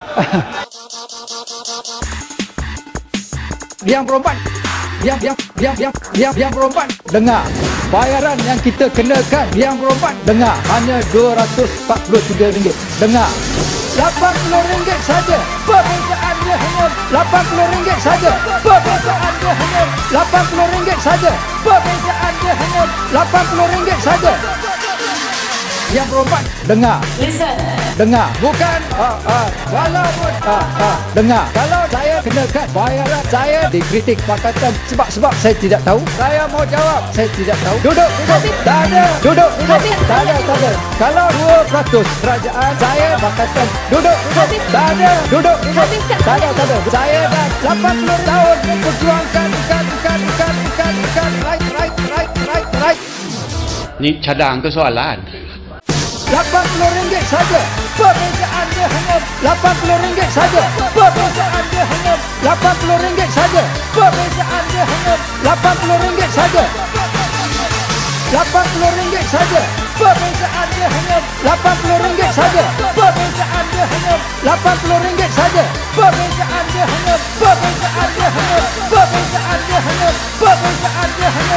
Diam perempuan. Diam, diam, diam, diam, diam, diam perempuan. Dengar. Bayaran yang kita kenakan diam perempuan. Dengar. Hanya RM243. Dengar. RM80 saja. Perbezaannya hanya RM80 saja. Perbezaannya hanya RM80 saja. Perbezaannya hanya RM80 saja. Yang perempuan dengar. Listen. Dengar. Bukan ah, ah, walaupun ah, ah, dengar. Kalau saya kenakan bayaran saya dikritik pakatan sebab sebab saya tidak tahu. Saya mau jawab, saya tidak tahu. Duduk, duduk. Habis. Tak ada. Duduk, duduk. Habis. Tak ada, tak ada. Kalau 2% kerajaan saya pakatan duduk, duduk. Habis. Tak ada. Duduk, duduk. Tak ada, tak ada. Saya dah 80 tahun memperjuangkan ikan, ikan, ikan, ikan, ikan, right, right, right, right, right. Ni cadang ke soalan? 80 ringgit saja perbezaan anda hanya 80 ringgit saja perbezaan anda hanya 80 ringgit saja perbezaan anda hanya 80 ringgit saja 80 ringgit saja perbezaan anda hanya 80 ringgit saja perbezaan anda hanya 80 ringgit saja perbezaan anda hanya perbezaan anda hanya perbezaan anda hanya perbezaan dia hanya